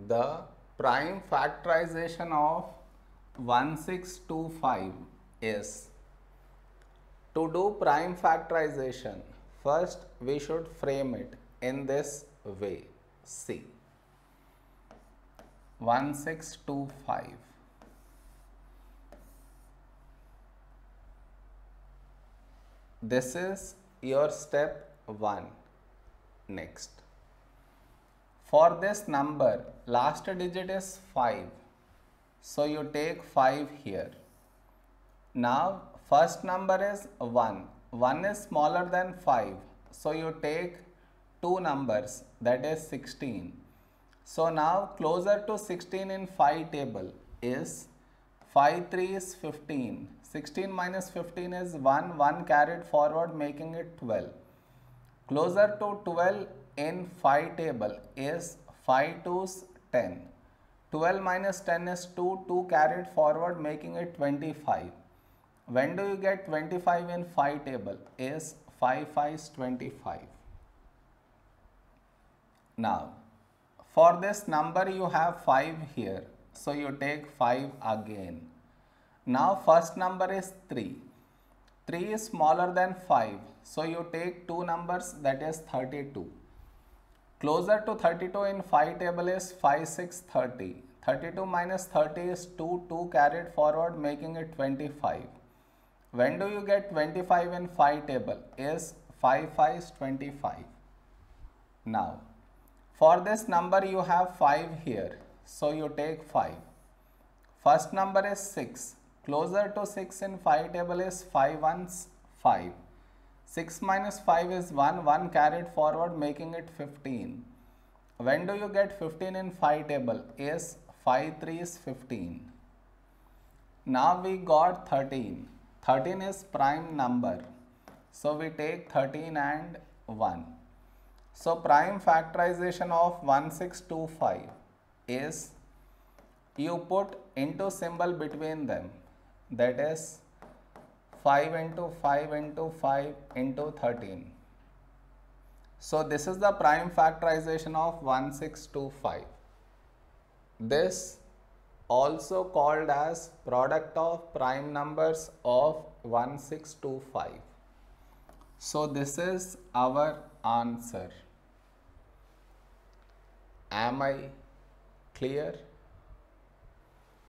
The prime factorization of 1625 is to do prime factorization first we should frame it in this way. See 1625 this is your step 1 next for this number, last digit is 5. So you take 5 here. Now first number is 1. 1 is smaller than 5. So you take two numbers that is 16. So now closer to 16 in 5 table is 5 3 is 15. 16 minus 15 is 1. 1 carried forward making it 12. Closer to 12 in 5 table is 5 2's 10. 12 minus 10 is 2, 2 carried forward making it 25. When do you get 25 in 5 table? Is 5 5 is 25. Now, for this number you have 5 here. So you take 5 again. Now first number is 3. 3 is smaller than 5. So you take two numbers that is 32. Closer to 32 in 5 table is 5, 6, 30. 32 minus 30 is 2, 2 carried forward making it 25. When do you get 25 in 5 table? Is 5, 5 is 25. Now, for this number you have 5 here. So you take 5. First number is 6. Closer to 6 in 5 table is 5 ones 5. 6 minus 5 is 1, 1 carried forward making it 15. When do you get 15 in 5 table? Is 5 3 is 15. Now we got 13. 13 is prime number. So we take 13 and 1. So prime factorization of 1625 is you put into symbol between them that is 5 into 5 into 5 into 13. So this is the prime factorization of 1625. This also called as product of prime numbers of 1625. So this is our answer. Am I clear?